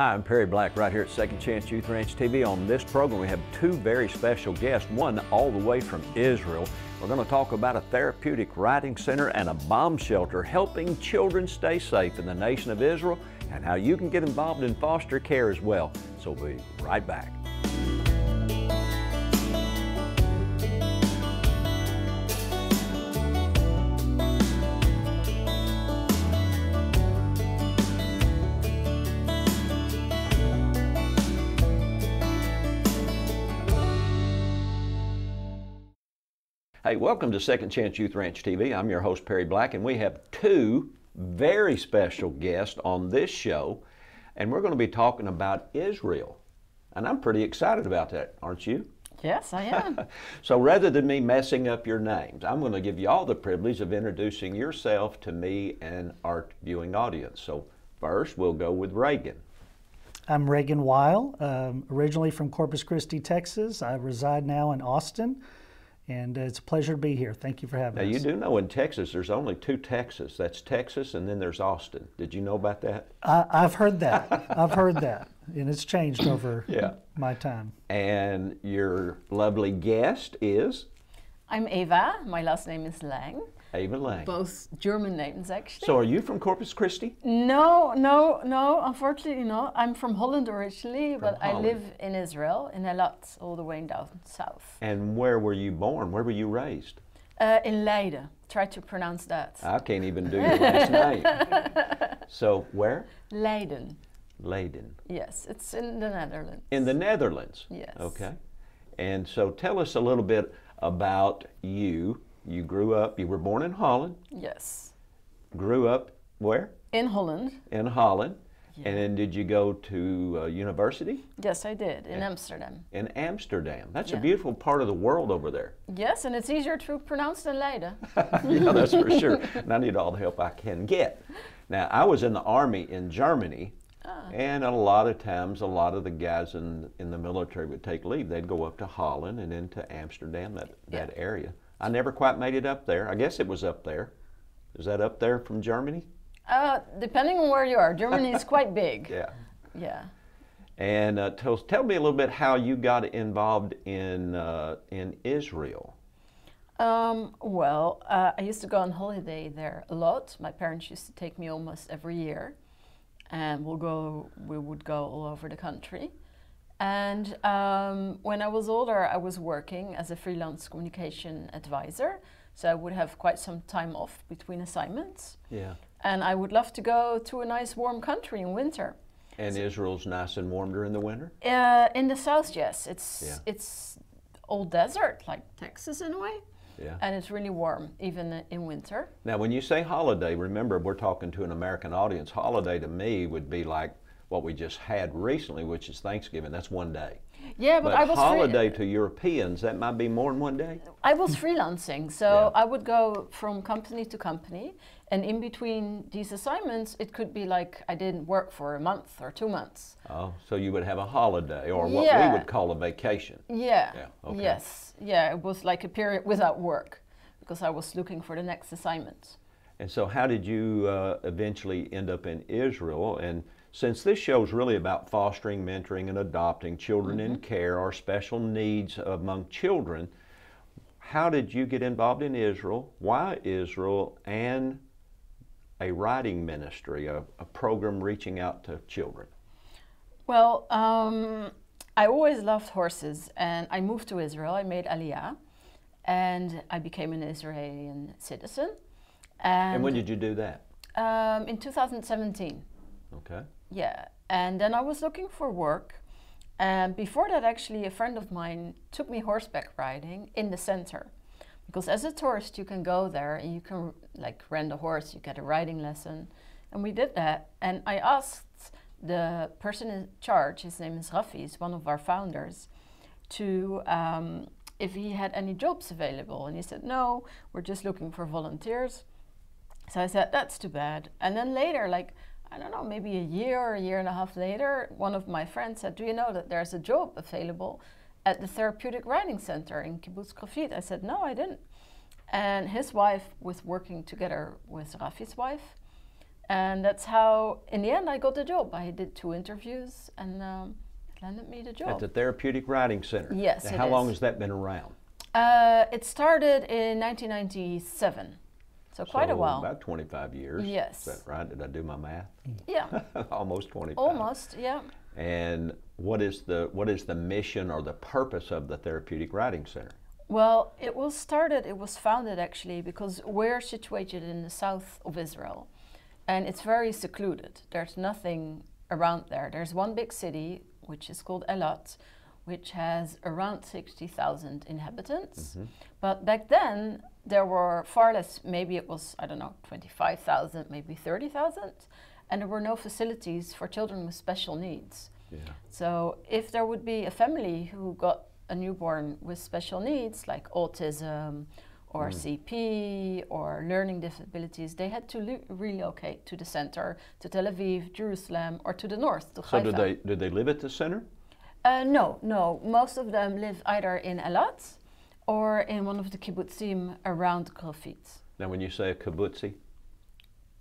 Hi, I'm Perry Black right here at Second Chance Youth Ranch TV. On this program, we have two very special guests, one all the way from Israel. We're going to talk about a therapeutic riding center and a bomb shelter helping children stay safe in the nation of Israel and how you can get involved in foster care as well. So we'll be right back. Hey, welcome to Second Chance Youth Ranch TV. I'm your host, Perry Black, and we have two very special guests on this show, and we're going to be talking about Israel. And I'm pretty excited about that, aren't you? Yes, I am. so rather than me messing up your names, I'm going to give you all the privilege of introducing yourself to me and our viewing audience. So first, we'll go with Reagan. I'm Reagan Weil, um, originally from Corpus Christi, Texas. I reside now in Austin and uh, it's a pleasure to be here. Thank you for having now, us. Now, you do know in Texas there's only two Texas. That's Texas, and then there's Austin. Did you know about that? I, have heard that. I've heard that, and it's changed over yeah. my time. And your lovely guest is? I'm Eva. My last name is Lang. Ava Lang. Both German names, actually. So, are you from Corpus Christi? No, no, no. Unfortunately, no. I'm from Holland originally, from but Holland. I live in Israel, in Eilat, all the way down south. And where were you born? Where were you raised? Uh, in Leiden. Try to pronounce that. I can't even do your last name. So, where? Leiden. Leiden. Yes, it's in the Netherlands. In the Netherlands? Yes. Okay. And so, tell us a little bit about you you grew up, you were born in Holland. Yes. Grew up where? In Holland. In Holland. Yeah. And then did you go to uh, university? Yes, I did, in Amsterdam. In Amsterdam. That's yeah. a beautiful part of the world over there. Yes, and it's easier to pronounce than Leiden. yeah, that's for sure. And I need all the help I can get. Now, I was in the Army in Germany, ah. and a lot of times, a lot of the guys in, in the military would take leave. They'd go up to Holland and into Amsterdam, that, yeah. that area. I never quite made it up there. I guess it was up there. Is that up there from Germany? Uh, depending on where you are. Germany is quite big. Yeah. Yeah. And uh, tell, tell me a little bit how you got involved in, uh, in Israel. Um, well, uh, I used to go on holiday there a lot. My parents used to take me almost every year, and we'll go. We would go all over the country. And um, when I was older, I was working as a freelance communication advisor. So I would have quite some time off between assignments. Yeah. And I would love to go to a nice warm country in winter. And so Israel's nice and warm during the winter? Uh, in the south, yes. It's, yeah. it's all desert, like Texas in a way. Yeah. And it's really warm, even in winter. Now, when you say holiday, remember we're talking to an American audience. Holiday to me would be like what we just had recently, which is Thanksgiving. That's one day. Yeah, but, but I was holiday to Europeans. That might be more than one day. I was freelancing, so yeah. I would go from company to company, and in between these assignments, it could be like I didn't work for a month or two months. Oh, so you would have a holiday, or what yeah. we would call a vacation. Yeah. yeah. Okay. Yes. Yeah, it was like a period without work, because I was looking for the next assignment. And so, how did you uh, eventually end up in Israel and? Since this show is really about fostering, mentoring, and adopting children mm-hmm. in care or special needs among children, how did you get involved in Israel? Why Israel? And a writing ministry, a, a program reaching out to children? Well, um, I always loved horses, and I moved to Israel. I made Aliyah, and I became an Israeli citizen. And, and when did you do that? Um, in 2017. Okay. Yeah, and then I was looking for work. And before that, actually, a friend of mine took me horseback riding in the center. Because as a tourist, you can go there and you can like rent a horse, you get a riding lesson. And we did that. And I asked the person in charge, his name is Rafi, he's one of our founders, to um, if he had any jobs available. And he said, no, we're just looking for volunteers. So I said, that's too bad. And then later, like I don't know, maybe a year or a year and a half later, one of my friends said, Do you know that there's a job available at the Therapeutic Riding Center in Kibbutz Grofit? I said, No, I didn't. And his wife was working together with Rafi's wife. And that's how, in the end, I got the job. I did two interviews and um, it landed me the job. At the Therapeutic Riding Center. Yes, Now, how long has that been around? Uh, it started in 1997, so quite a while. About 25 years. Yes. Is that right? Did I do my math? yeah, Almost 25. almost. Yeah. And what is the what is the mission or the purpose of the Therapeutic Riding Center? Well, it was started, it was founded actually because we're situated in the south of Israel and it's very secluded. There's nothing around there. There's one big city, which is called Eilat, which has around 60,000 inhabitants. Mm-hmm. But back then, there were far less, maybe it was, I don't know, 25,000, maybe 30,000, and there were no facilities for children with special needs. Yeah. So if there would be a family who got a newborn with special needs like autism or mm. CP or learning disabilities, they had to relocate to the center, to Tel Aviv, Jerusalem, or to the north, to So Haifa. did they did they live at the center? Uh, no, no. Most of them live either in Eilat or in one of the kibbutzim around Grofit. Now, when you say a kibbutzi,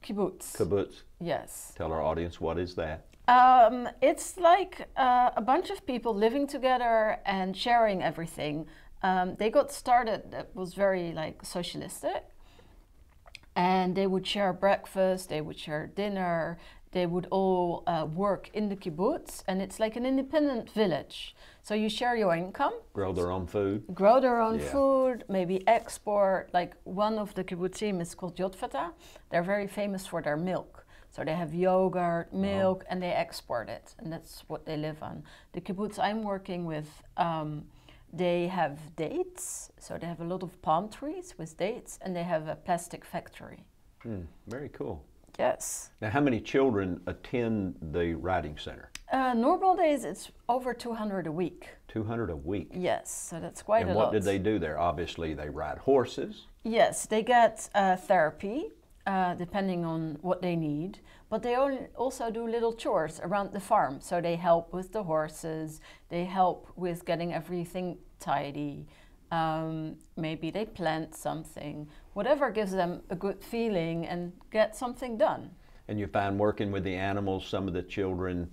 Kibbutz. kibbutz, yes. tell our audience what is that? Um, it's like uh, a bunch of people living together and sharing everything. Um, they got started that was very like socialistic, and they would share breakfast, they would share dinner, they would all uh, work in the kibbutz, and it's like an independent village. So you share your income, Grow their own food. grow their own Yeah. food, maybe export. Like one of the kibbutzim is called Yotvata. They're very famous for their milk. So they have yogurt, milk, and they export it, and that's what they live on. The kibbutz I'm working with, um, they have dates. So they have a lot of palm trees with dates, and they have a plastic factory. Hmm, very cool. Yes. Now, how many children attend the riding center? Uh, normal days, it's over 200 a week. 200 a week. Yes, so that's quite and a what did they do there? Obviously, they ride horses. Yes, they get uh, therapy uh, depending on what they need, but they also do little chores around the farm. So they help with the horses, they help with getting everything tidy. Um, maybe they plant something, whatever gives them a good feeling and get something done. And you find working with the animals, some of the children,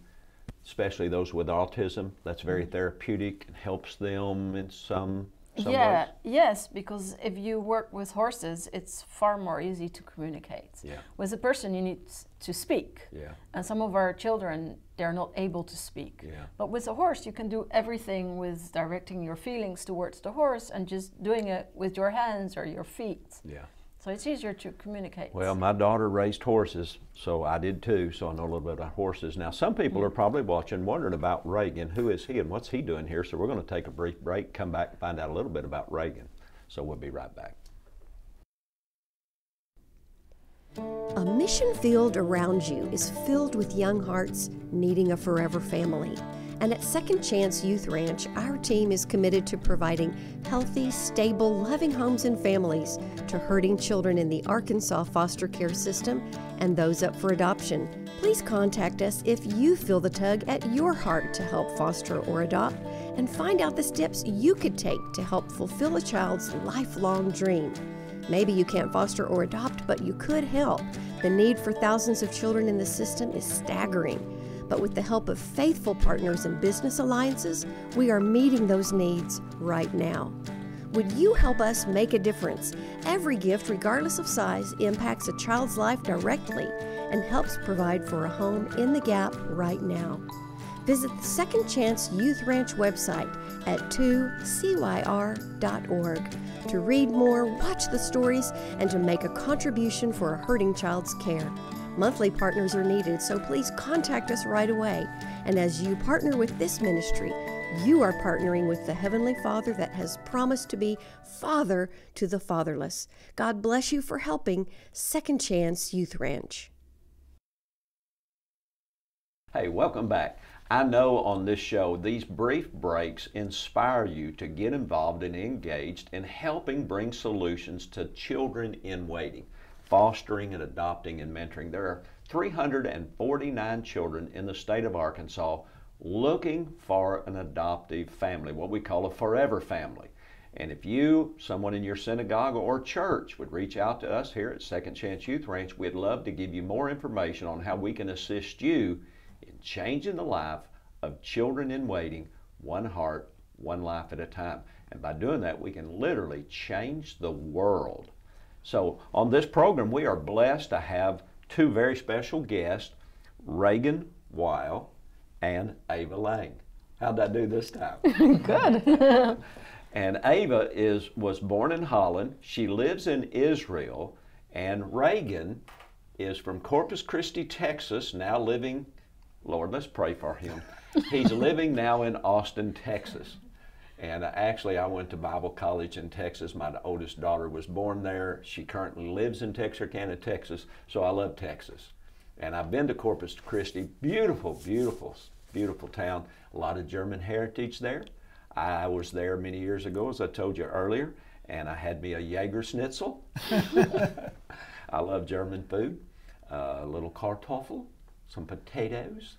especially those with autism, that's very Mm-hmm. therapeutic and helps them in some, some yeah, ways. yes, because if you work with horses, it's far more easy to communicate. Yeah. With a person, you need to speak. Yeah. And some of our children, they're not able to speak. Yeah. But with a horse, you can do everything with directing your feelings towards the horse and just doing it with your hands or your feet. Yeah. So it's easier to communicate. Well, my daughter raised horses, so I did too, so I know a little bit about horses. Now, some people are mm. probably watching, wondering about Reagan. Who is he and what's he doing here? So we're going to take a brief break, come back and find out a little bit about Reagan. So we'll be right back. A mission field around you is filled with young hearts needing a forever family. And at Second Chance Youth Ranch, our team is committed to providing healthy, stable, loving homes and families to hurting children in the Arkansas foster care system and those up for adoption. Please contact us if you feel the tug at your heart to help foster or adopt and find out the steps you could take to help fulfill a child's lifelong dream. Maybe you can't foster or adopt, but you could help. The need for thousands of children in the system is staggering. But with the help of faithful partners and business alliances, we are meeting those needs right now. Would you help us make a difference? Every gift, regardless of size, impacts a child's life directly and helps provide for a home in the gap right now. Visit the Second Chance Youth Ranch website at 2cyr.org to read more, watch the stories, and to make a contribution for a hurting child's care. Monthly partners are needed, so please contact us right away. And as you partner with this ministry, you are partnering with the Heavenly Father that has promised to be Father to the fatherless. God bless you for helping Second Chance Youth Ranch. Hey, welcome back. I know on this show these brief breaks inspire you to get involved and engaged in helping bring solutions to children in waiting, fostering and adopting and mentoring. There are 349 children in the state of Arkansas looking for an adoptive family, what we call a forever family. And if you, someone in your synagogue or church, would reach out to us here at Second Chance Youth Ranch, we'd love to give you more information on how we can assist you in changing the life of children in waiting, one heart, one life at a time. And by doing that, we can literally change the world. So, on this program, we are blessed to have two very special guests, Reagan Weil and Ava Lang. How'd I do this time? Good. and Ava is was born in Holland. She lives in Israel, and Reagan is from Corpus Christi, Texas, now living Lord, let's pray for him. He's living now in Austin, Texas. And actually, I went to Bible college in Texas. My oldest daughter was born there. She currently lives in Texarkana, Texas. So I love Texas. And I've been to Corpus Christi. Beautiful, beautiful, beautiful town. A lot of German heritage there. I was there many years ago, as I told you earlier, and I had me a Jaeger Schnitzel. I love German food. Uh, a little kartoffel, some potatoes,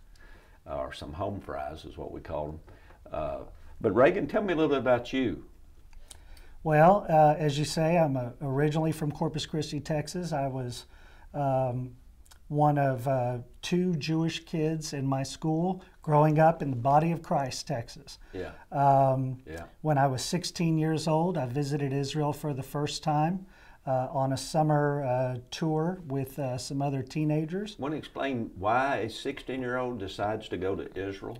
or some home fries is what we call them. Uh, but Reagan, tell me a little bit about you. Well, uh, as you say, I'm uh, originally from Corpus Christi, Texas. I was um, one of uh, two Jewish kids in my school growing up in the Body of Christ, Texas. Yeah. Um, Yeah. When I was 16 years old, I visited Israel for the first time uh, on a summer uh, tour with uh, some other teenagers. Want to explain why a 16 year old decides to go to Israel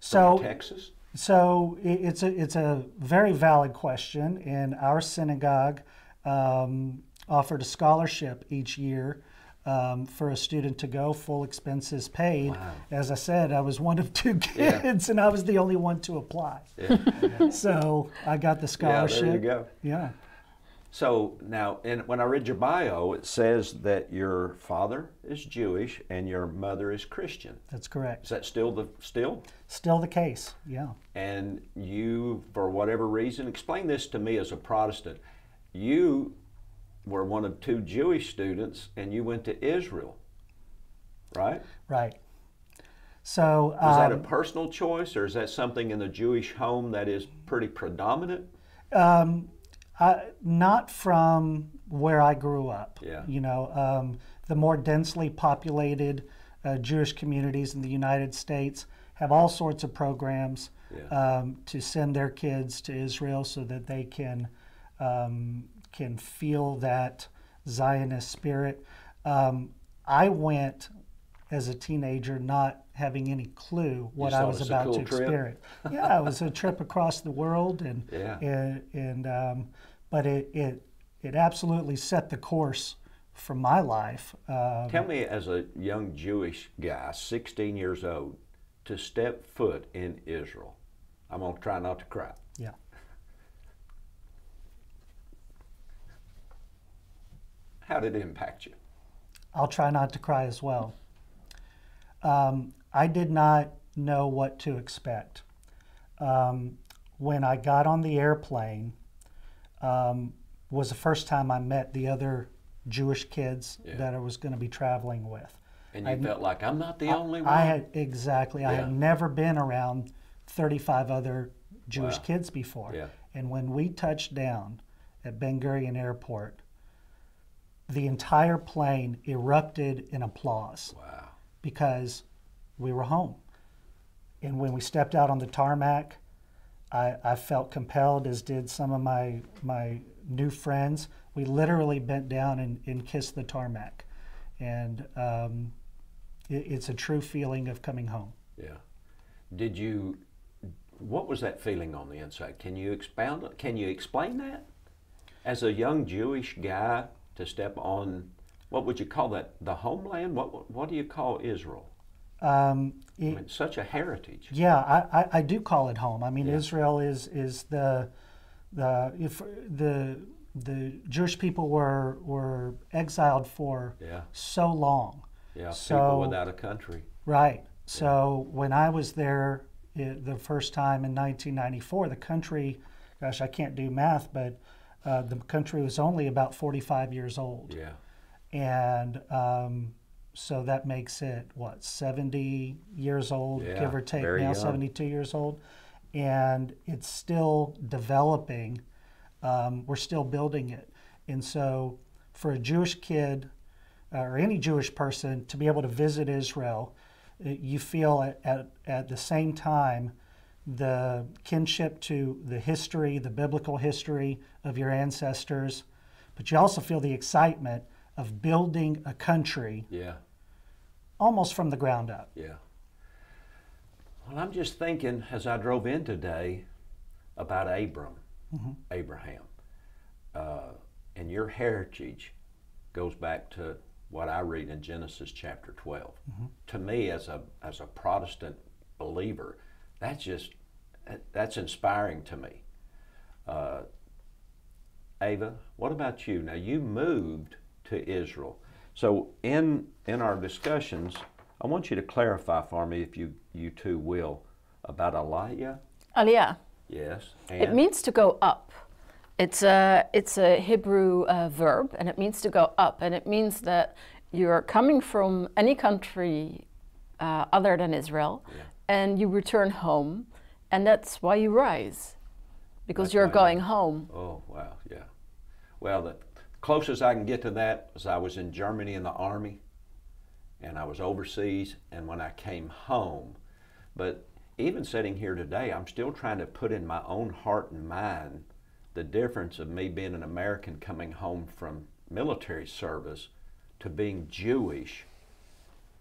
So, from Texas? So it's a it's a very valid question, and our synagogue um, offered a scholarship each year um, for a student to go, full expenses paid. Wow. As I said, I was one of two Yeah. kids, and I was the only one to apply. Yeah. So I got the scholarship. yeah, there you go. Yeah. So now, in, when I read your bio, it says that your father is Jewish and your mother is Christian. that's correct. Is that still the still? Still the case. Yeah. And you, for whatever reason, explain this to me as a Protestant. You were one of two Jewish students, and you went to Israel, right? Right. So Is that a um, personal choice, or is that something in the Jewish home that is pretty predominant? I, not from where I grew up. Yeah. You know, um, the more densely populated uh, Jewish communities in the United States have all sorts of programs Yeah. um, to send their kids to Israel so that they can um, can feel that Zionist spirit. Um, I went as a teenager not having any clue what I was it was a about cool to experience. yeah, it was a trip across the world, and Yeah. and, and um, but it, it it absolutely set the course for my life. Uh, Tell me, as a young Jewish guy, 16 years old, to step foot in Israel. I'm going to try not to cry. yeah. How did it impact you? I'll try not to cry as well. Um, I did not know what to expect. Um, when I got on the airplane, um, was the first time I met the other Jewish kids Yeah. that I was going to be traveling with. And you I- felt like I'm not the only one. I had exactly. I had never been around 35 other Jewish Wow. kids before. Yeah. And when we touched down at Ben Gurion Airport, the entire plane erupted in applause wow. because we were home. And when we stepped out on the tarmac, I, I felt compelled, as did some of my my new friends. We literally bent down and, and kissed the tarmac, and um, it, it's a true feeling of coming home. Yeah. Did you? What was that feeling on the inside? Can you expound? Can you explain that? As a young Jewish guy to step on, what would you call that? The homeland? What What do you call Israel? Um, I mean, such a heritage. Yeah, I, I, I do call it home. I mean, Yeah. Israel is is the the if the the Jewish people were were exiled for Yeah. so long, Yeah. So- people without a country. right? So when I was there i the first time in 1994, the country, gosh, I can't do math, but uh, the country was only about 45 years old, Yeah. and um, so that makes it what 70 years old, Yeah, give or take now, young. 72 years old, and it's still developing. Um, we're still building it. And so, for a Jewish kid uh, or any Jewish person to be able to visit Israel, uh, you feel at, at, at the same time the kinship to the history, the biblical history of your ancestors, but you also feel the excitement of building a country Yeah. Almost from the ground up. Yeah. Well, I'm just thinking as I drove in today about Abram, Abraham, uh, and your heritage goes back to what I read in Genesis chapter 12. To me, as a as a Protestant believer, that's just that's inspiring to me. Uh, Ava, what about you? Now you moved to Israel. So in in our discussions, I want you to clarify for me, if you you two will, about Aliyah. Aliyah. Yes. It means to go up. It's a it's a Hebrew uh, verb, and it means to go up, and it means that you're coming from any country uh, other than Israel, and you return home, and that's why you rise, because That's you're going home. oh wow, yeah. Well, closest I can get to that was I was in Germany in the army, and I was overseas, and when I came home, but even sitting here today, I'm still trying to put in my own heart and mind the difference of me being an American coming home from military service to being Jewish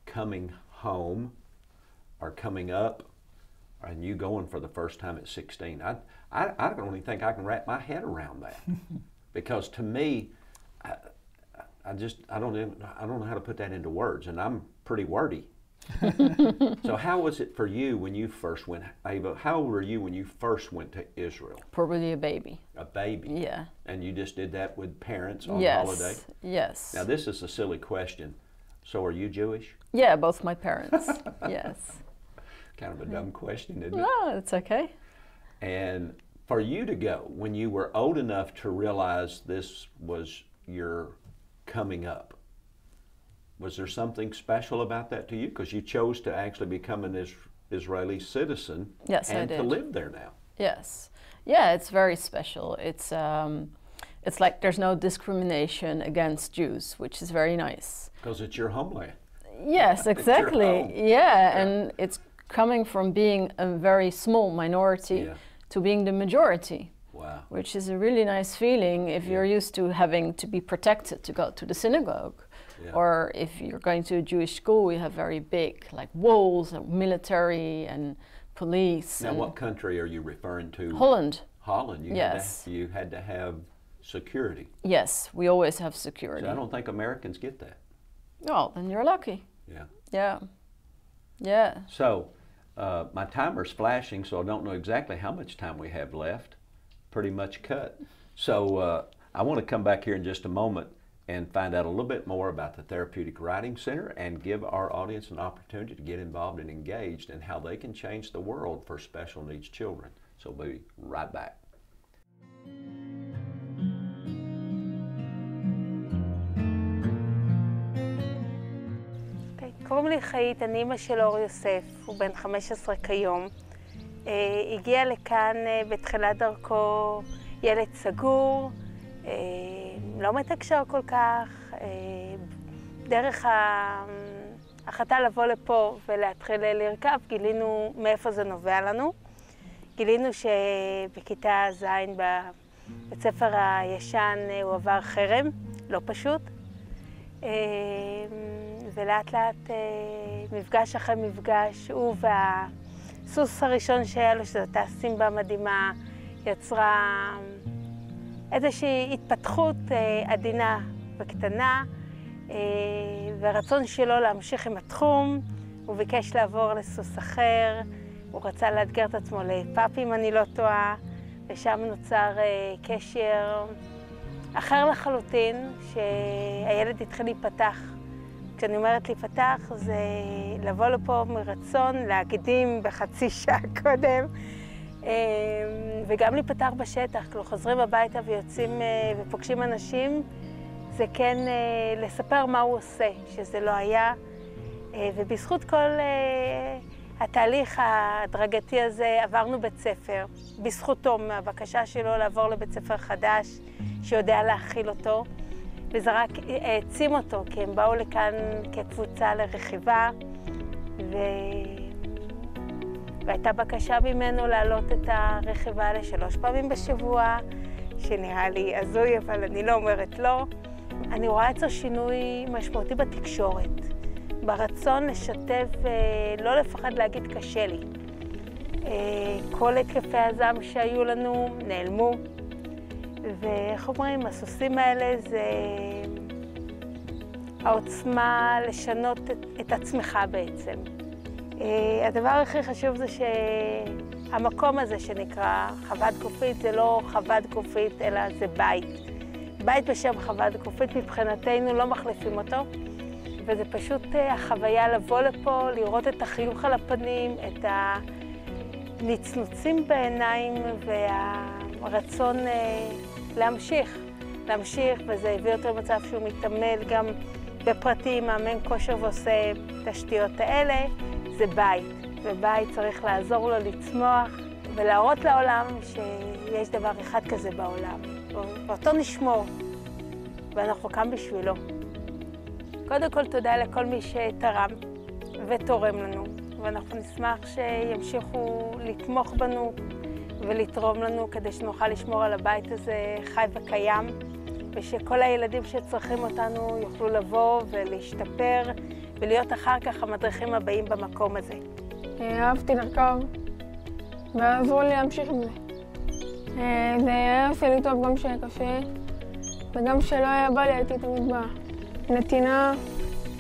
coming home or coming up and you going for the first time at 16. I, I, I don't even think I can wrap my head around that because to me, I, I just I don't even, I don't know how to put that into words, and I'm pretty wordy. so how was it for you when you first went, Ava? How old were you when you first went to Israel? Probably a baby. A baby, Yeah. and you just did that with parents on yes. holiday. Yes. Now this is a silly question. So are you Jewish? yeah, both my parents. yes. Kind of a dumb question, isn't it? No, it's okay. And for you to go when you were old enough to realize this was your coming up, was there something special about that to you? Because you chose to actually become an is- Israeli citizen Yes, and to live there now. Yes. Yeah, it's very special. It's um, it's like there's no discrimination against Jews, which is very nice. Because it's your homeland. Yes, exactly. home. Yeah, and it's coming from being a very small minority Yeah. to being the majority, Wow. which is a really nice feeling if you're used to having to be protected to go to the synagogue. Yeah. Or if you're going to a Jewish school, we have very big like walls and military and police. Now, and what country are you referring to? Holland. Holland. You Yes. Had to, you had to have security. Yes, we always have security. So I don't think Americans get that. Oh, then you're lucky. Yeah. Yeah. Yeah. So, uh, my timer's flashing, so I don't know exactly how much time we have left pretty much cut. So uh, I want to come back here in just a moment and find out a little bit more about the Therapeutic Riding Center and give our audience an opportunity to get involved and engaged and how they can change the world for special needs children. So we'll be right back. קוראים לי חיית, אני אימא של אור יוסף, הוא בן 15 כיום. אה, הגיע לכאן אה, בתחילת דרכו ילד סגור, אה, לא מתקשר כל כך. דרך ההחלטה לבוא לפה ולהתחיל לרכב, גילינו מאיפה זה נובע לנו. גילינו שבכיתה ז' בבית ספר הישן הוא עבר חרם, לא פשוט. ולאט לאט, מפגש אחרי מפגש, הוא והסוס הראשון שהיה לו, שזו אותה סימבה מדהימה, יצרה איזושהי התפתחות אה, עדינה וקטנה, אה, והרצון שלו להמשיך עם התחום. הוא ביקש לעבור לסוס אחר, הוא רצה לאתגר את עצמו לפאפ, אם אני לא טועה, ושם נוצר אה, קשר אחר לחלוטין, שהילד התחיל להיפתח. כשאני אומרת להיפתח, זה לבוא לפה מרצון, להקדים בחצי שעה קודם, אה, וגם להיפתח בשטח. כאילו חוזרים הביתה ויוצאים אה, ופוגשים אנשים, זה כן אה, לספר מה הוא עושה, שזה לא היה. אה, ובזכות כל התהליך ההדרגתי הזה, עברנו בית ספר, בזכותו, מהבקשה שלו לעבור לבית ספר חדש, שיודע להכיל אותו, וזה רק העצים אותו, כי הם באו לכאן כקבוצה לרכיבה, ו... והייתה בקשה ממנו להעלות את הרכיבה לשלוש פעמים בשבוע, שנראה לי הזוי, אבל אני לא אומרת לא. אני רואה אצלו שינוי משמעותי בתקשורת, ברצון לשתף, לא לפחד להגיד קשה לי. כל התקפי הזעם שהיו לנו נעלמו, ואיך אומרים, הסוסים האלה זה העוצמה לשנות את, את עצמך בעצם. הדבר הכי חשוב זה שהמקום הזה שנקרא חוות גופית זה לא חוות גופית אלא זה בית. בית בשם חוות גופית מבחינתנו לא מחליפים אותו, וזה פשוט החוויה לבוא לפה, לראות את החיוך על הפנים, את הנצנוצים בעיניים והרצון להמשיך, להמשיך, וזה הביא אותו למצב שהוא מתעמל גם בפרטים, מאמן כושר ועושה תשתיות האלה, זה בית, ובית צריך לעזור לו לצמוח ולהראות לעולם שיש דבר אחד כזה בעולם, ואותו נשמור, ואנחנו כאן בשבילו. קודם כל תודה לכל מי שתרם ותורם לנו, ואנחנו נשמח שימשיכו לתמוך בנו ולתרום לנו כדי שנוכל לשמור על הבית הזה חי וקיים, ושכל הילדים שצריכים אותנו יוכלו לבוא ולהשתפר ולהיות אחר כך המדריכים הבאים במקום הזה. אהבתי לרכב, ועזרו לי להמשיך עם זה. זה היה עושה לי טוב גם כשהיה קשה, וגם כשלא היה בא לי הייתי תמיד בנתינה,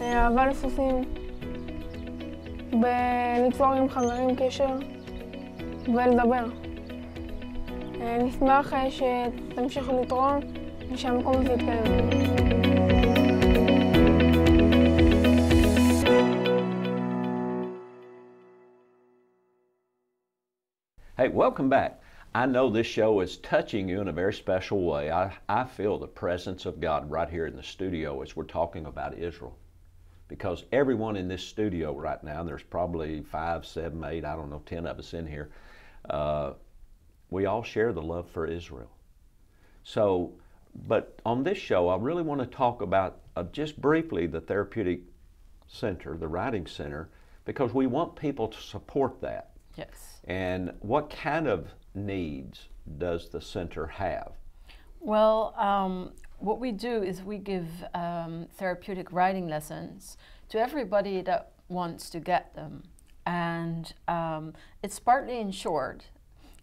אהבה לסוסים, בלתפור עם חברים קשר ולדבר. נשמח שתמשיכו לתרום ושהמקום הזה יתקיים. Hey, welcome back. I know this show is touching you in a very special way. I, I feel the presence of God right here in the studio as we're talking about Israel. Because everyone in this studio right now, there's probably five, seven, eight, I don't know, ten of us in here, uh, we all share the love for Israel. So, but on this show, I really want to talk about uh, just briefly the Therapeutic Center, the Riding Center, because we want people to support that. Yes. And what kind of needs does the center have? Well, um, what we do is we give um, therapeutic riding lessons to everybody that wants to get them. And um, it's partly insured.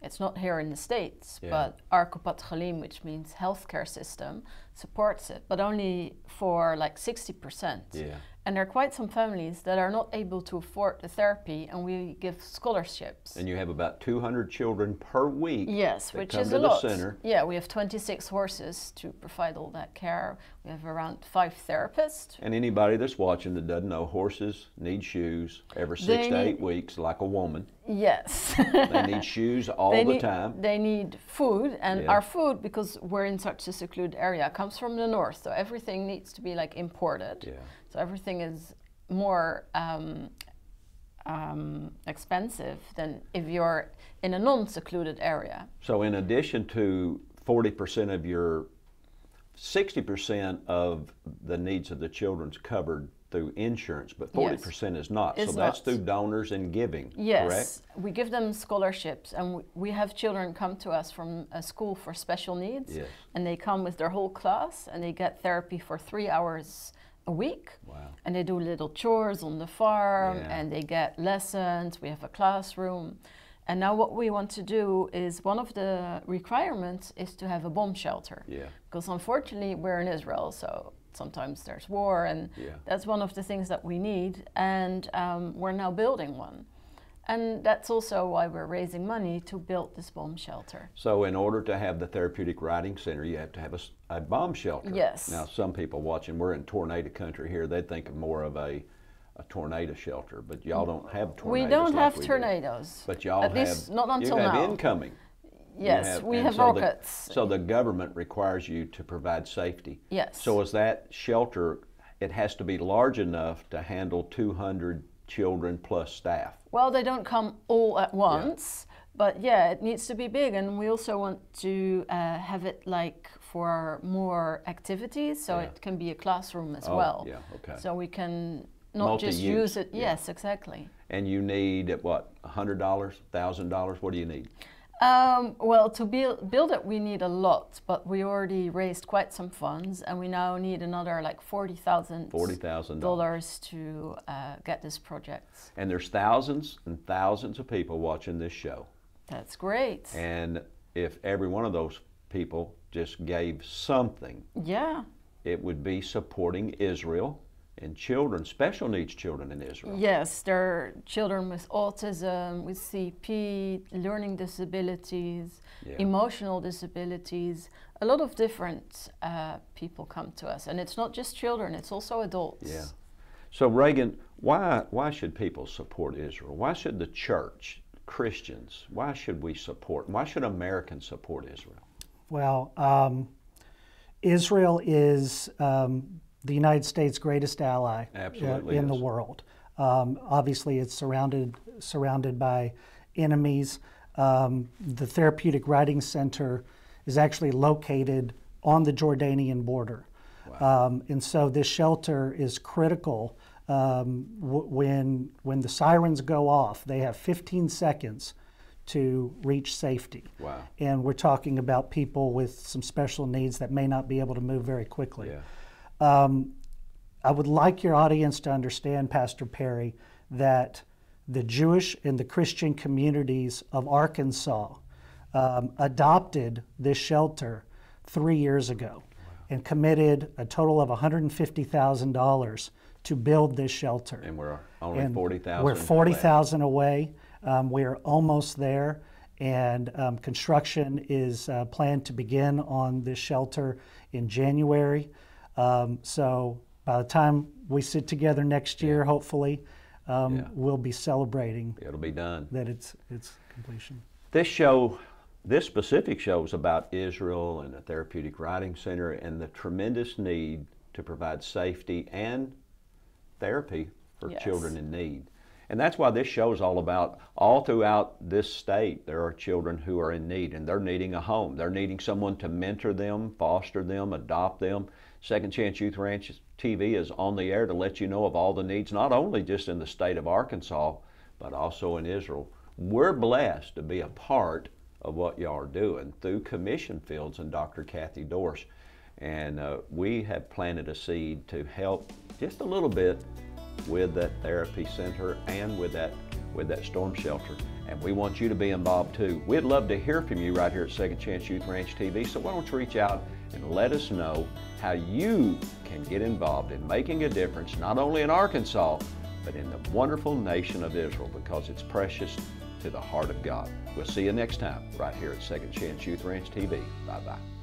It's not here in the States, Yeah. but our Kupat Holim, which means healthcare system, supports it, but only for like 60%. Yeah. And there are quite some families that are not able to afford the therapy, and we give scholarships. And you have about 200 children per week. Yes, which is a the lot. center. Yeah, we have 26 horses to provide all that care. We have around five therapists. And anybody that's watching that doesn't know, horses need shoes every six They to eight weeks, like a woman. Yes. They need shoes all they the need, time. They need food, and Yeah. our food, because we're in such a secluded area, comes from the north. So everything needs to be like imported. Yeah. So everything is more um, um, expensive than if you're in a non-secluded area. So, in addition to 40% of your, 60% of the needs of the children's covered through insurance, but 40% is not. so that's not. through donors and giving, Yes, correct? we give them scholarships, and we, we have children come to us from a school for special needs, Yes. and they come with their whole class, and they get therapy for three hours a week, Wow. and they do little chores on the farm, Yeah. and they get lessons. We have a classroom, and now what we want to do is one of the requirements is to have a bomb shelter, Yeah. because unfortunately we're in Israel, so sometimes there's war, and Yeah. that's one of the things that we need, and um, we're now building one. And that's also why we're raising money to build this bomb shelter. So, in order to have the Therapeutic Riding Center, you have to have a bomb shelter. Yes. Now, some people watching, we're in tornado country here, they'd think of more of a, a tornado shelter, but y'all don't have tornadoes. we don't like have we do. tornadoes. But y'all At have, least not until you have now. incoming. Yes, we have so the- rockets. so the government requires you to provide safety. Yes. So is that shelter, it has to be large enough to handle 200 children plus staff? Well, they don't come all at once, but yeah, it needs to be big, and we also want to uh, have it like for more activities, so Yeah. it can be a classroom as Oh, well. yeah, okay. So we can not just Multi-use, use it. yeah. Yes, exactly. And you need what, hundred dollars, thousand dollars? What do you need? Um, well, to build build it, we need a lot, but we already raised quite some funds, and we now need another like forty thousand $40,000. dollars to uh, get this project. And there's thousands and thousands of people watching this show. That's great. And if every one of those people just gave something, yeah. it would be supporting Israel and children, special needs children in Israel. Yes, there are children with autism, with CP, learning disabilities, Yeah. emotional disabilities. A lot of different uh, people come to us, and it's not just children; it's also adults. Yeah. So Reagan, why why should people support Israel? Why should the church, Christians, why should we support? Why should Americans support Israel? Well, um, Israel is um, the United States' greatest ally Absolutely in the world. Um, obviously, it's surrounded surrounded by enemies. Um, the Therapeutic Riding Center is actually located on the Jordanian border, um, and so this shelter is critical. Um, w- when when the sirens go off, they have 15 seconds to reach safety. Wow. And we're talking about people with some special needs that may not be able to move very quickly. Yeah. I would like your audience to understand, Pastor Perry, that the Jewish and the Christian communities of Arkansas um, adopted this shelter three years ago and committed a total of $150,000 to build this shelter. And we're only And forty thousand. We're 40,000 away. Um, we're almost there, and um, construction is uh, planned to begin on this shelter in January. Um, so by the time we sit together next year, hopefully, um, Yeah. we'll be celebrating It'll be done. that it's it's completion. This show, this specific show is about Israel and the Therapeutic Riding Center and the tremendous need to provide safety and therapy for Yes. children in need. And that's why this show is all about. All throughout this state, there are children who are in need and they're needing a home. They're needing someone to mentor them, foster them, adopt them. Second Chance Youth Ranch TV is on the air to let you know of all the needs, not only just in the state of Arkansas, but also in Israel. We're blessed to be a part of what y'all are doing through Commission Fields and Dr. Kathy Dorsch. And uh, we have planted a seed to help just a little bit with that therapy center and with that with that storm shelter. And we want you to be involved too. We'd love to hear from you right here at Second Chance Youth Ranch TV. So why don't you reach out and let us know how you can get involved in making a difference, not only in Arkansas, but in the wonderful nation of Israel, because it's precious to the heart of God. We'll see you next time right here at Second Chance Youth Ranch TV. Bye bye.